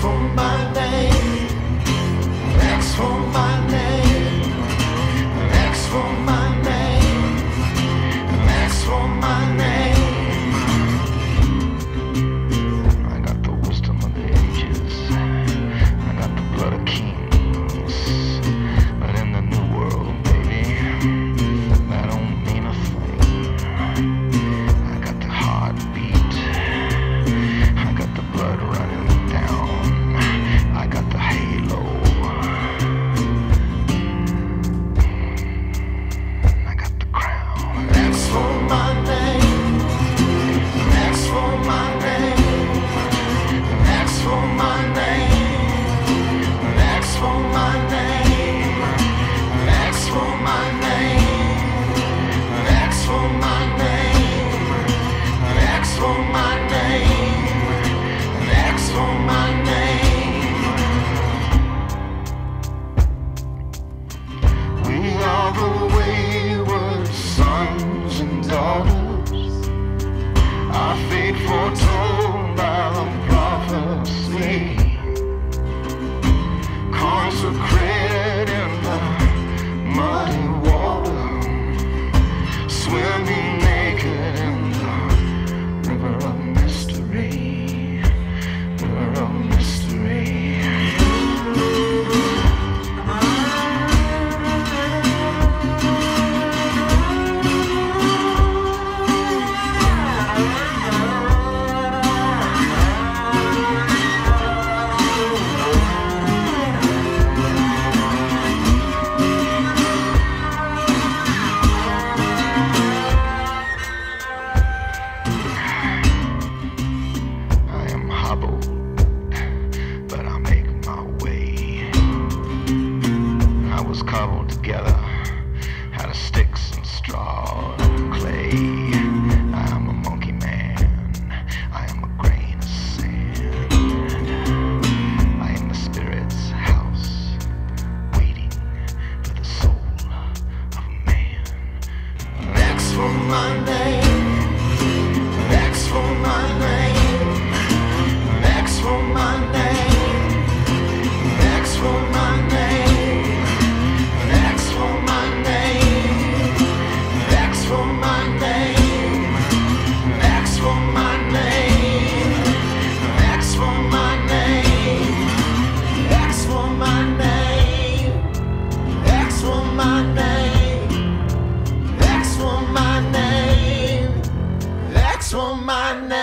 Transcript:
for my name. For my name. For my name. For my name. I got the wisdom of the ages. I got the blood of kings. But in the new world, baby, don't mean a thing. for mind Anne